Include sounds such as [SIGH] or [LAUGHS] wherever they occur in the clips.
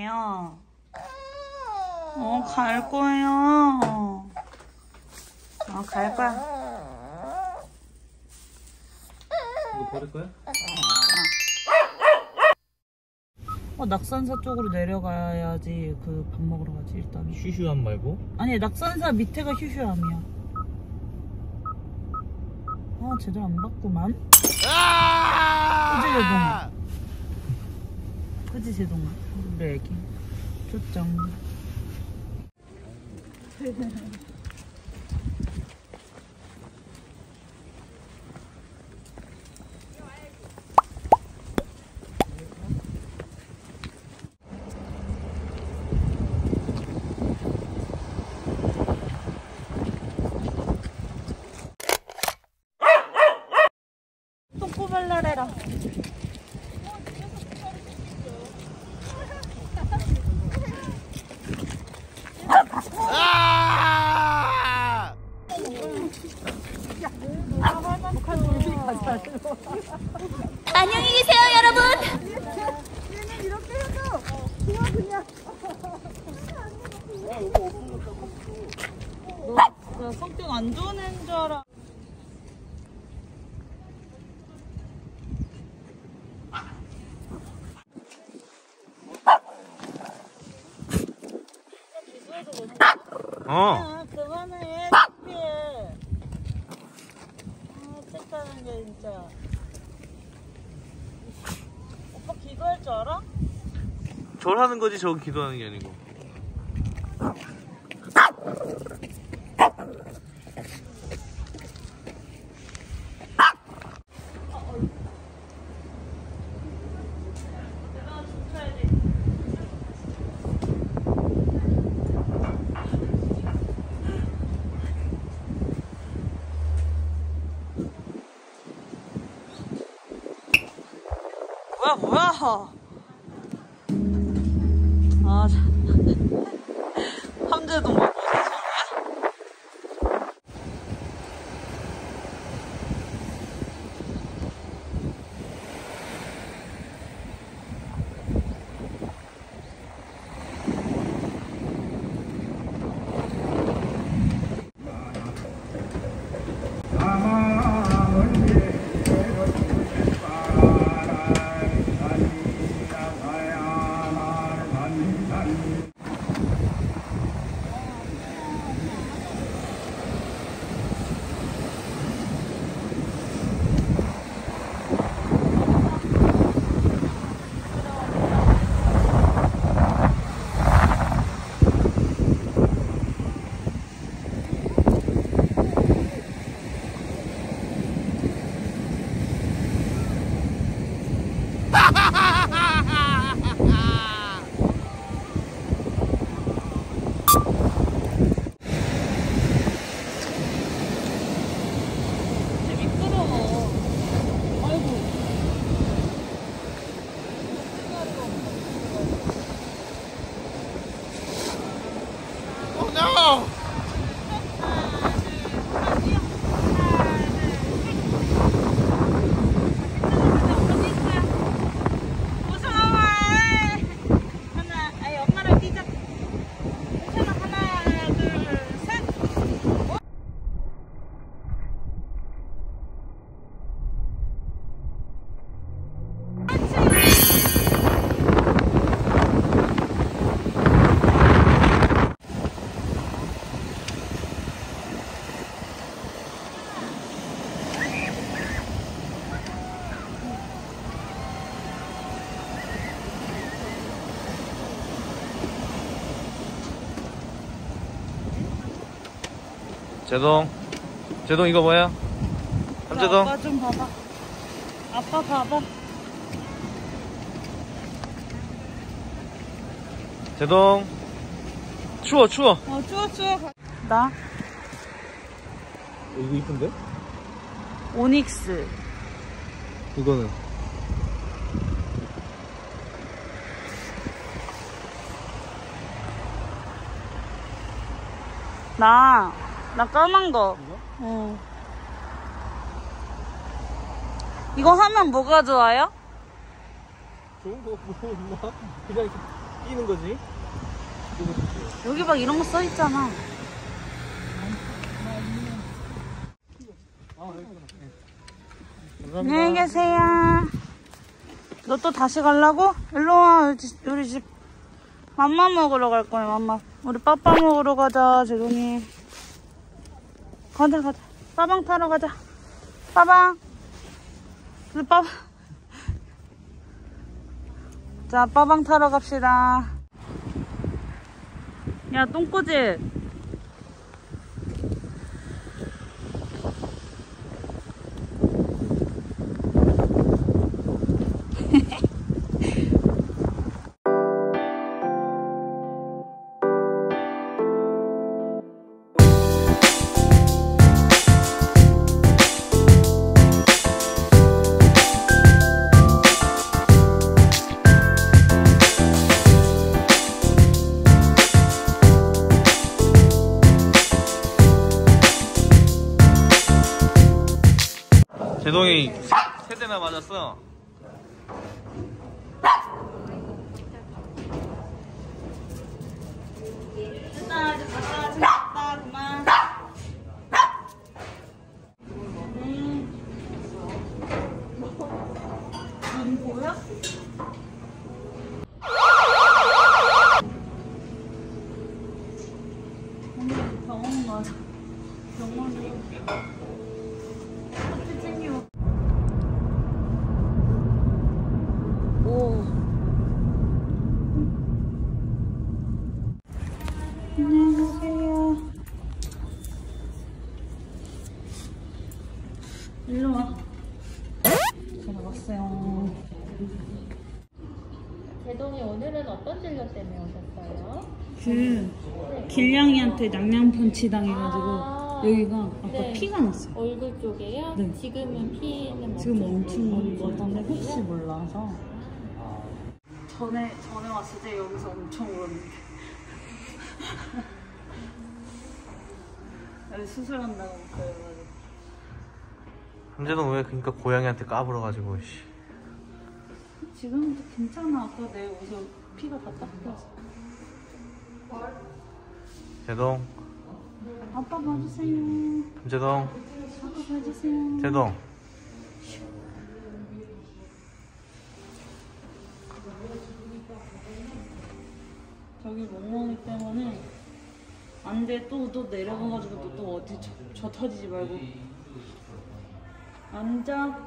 거예요? 어, 갈 거예요. 어, 갈 거야. 이거 버릴 거야? 어, 낙산사 쪽으로 내려가야지 그 밥 먹으러 가지, 일단. 슈슈함 말고? 아니, 낙산사 밑에가 휴휴함이야. 아, 제대로 안 봤구만. 그지, 제동아? 그지, 제동아? 우리 애기. 좋죠. 똥꼬발랄해라. 안녕히 계세요, 여러분. 나 성격 안 좋은 애인 줄 알아. 어. 아, 그만해. 창피해. 아, 책하는 게 진짜. 오빠 기도할 줄 알아? 절하는 거지 저거 기도하는 게 아니고. 뭐 제동. 제동 이거 뭐야? 함재동. 아빠 좀 봐봐. 아빠 봐봐. 제동. 추워 추워. 어, 추워, 추워. 나? 이거 이쁜데? 오닉스. 이거는. 나, 나 까만 거. 어. 이거 하면 뭐가 좋아요? 좋은 거 뭐, 있나? 그냥 이렇게 끼는 거지? 여기 막 이런 거 써 있잖아. 안녕히 계세요. 너 또 다시 가려고? 일로 와. 우리 집- 우리 집 맘마 먹으러 갈 거야, 맘마. 우리 빠빠 먹으러 가자, 제동이. 가자, 가자. 빠방 타러 가자. 빠방. 우리 빠방. 자, 빠방 타러 갑시다. 야, 똥꼬지. 제동이 세 대나 맞았어. 됐다, 이제 가자. 재밌다, 그만. 음. 눈 보여? 오늘 병원 가자. 병원에. 커피 챙겨. 오. 안녕하세요. 일로 와. 제가 왔어요. 제동이 오늘은 어떤 진료 때문에 오셨어요? 그 길냥이한테 낭냥펀치 당해가지고 아. 여기가 아까 네. 피가 났어요. 얼굴 쪽에요? 네. 지금은 피는 지금 것 같은데 혹시 몰라서 전에 전에 왔을 때 여기서 엄청 울었는데 [LAUGHS] 여기 수술한다고 그래가지고 함재동 왜 그러니까 고양이한테 까불어가지고 씨. 지금도 괜찮아. 아까 내 옷에 피가 다 닦였어 제동, 아빠 봐주세요. 함재동, 아빠 봐주세요. 제동. 저기 멍멍이 때문에 안 돼. 또 또 내려가가지고 또, 또 어디 저, 저 터지지 말고. 앉아.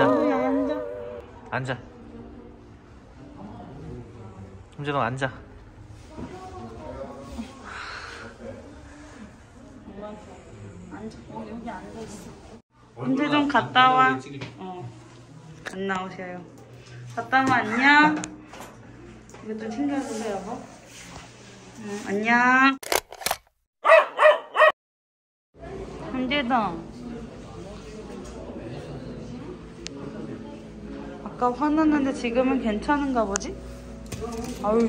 여기 앉아. 앉아 앉아. 함재동 앉아. 앉아 어, 여기 언제 좀 갔다 와. 어. 안 나오셔요. 갔다 와 안녕. 이거 좀 챙겨주세요 여보. 응, 안녕. 한재동. 아까 화났는데 지금은 괜찮은가 보지? 아유.